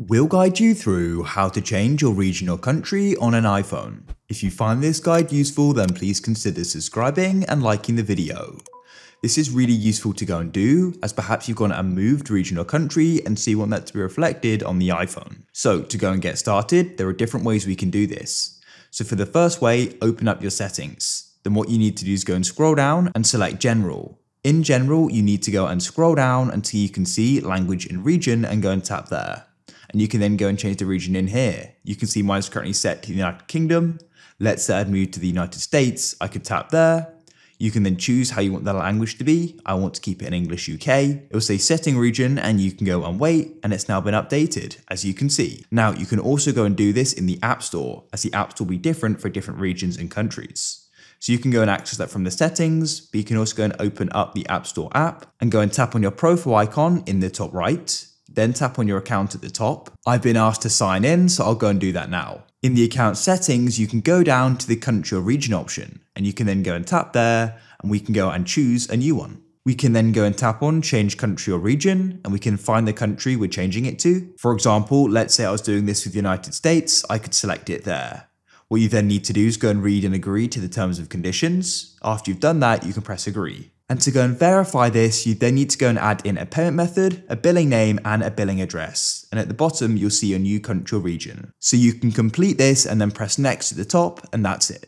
We'll guide you through how to change your region or country on an iPhone. If you find this guide useful then please consider subscribing and liking the video. This is really useful to go and do, as perhaps you've gone and moved region or country and see want that to be reflected on the iPhone. So to go and get started, there are different ways we can do this. So for the first way, open up your settings. Then what you need to do is go and scroll down and select general. In general, you need to go and scroll down until you can see language and region and go and tap there. And you can then go and change the region in here. You can see mine is currently set to the United Kingdom. Let's say I'd move to the United States, I could tap there you can then choose how you want the language to be. I want to keep it in English UK. It will say setting region and you can go and wait and it's now been updated as you can see. Now you can also go and do this in the App Store as the App Store will be different for different regions and countries. So you can go and access that from the settings, but you can also go and open up the App Store app and go and tap on your profile icon in the top right, then tap on your account at the top. I've been asked to sign in, so I'll go and do that now. In the account settings, you can go down to the country or region option, and you can then go and tap there, and we can go and choose a new one. We can then go and tap on change country or region, and we can find the country we're changing it to. For example, let's say I was doing this with the United States, I could select it there. What you then need to do is go and read and agree to the terms of conditions. After you've done that, you can press agree. And to go and verify this, you then need to go and add in a payment method, a billing name, and a billing address. And at the bottom, you'll see your new country or region. So you can complete this and then press next at the top, and that's it.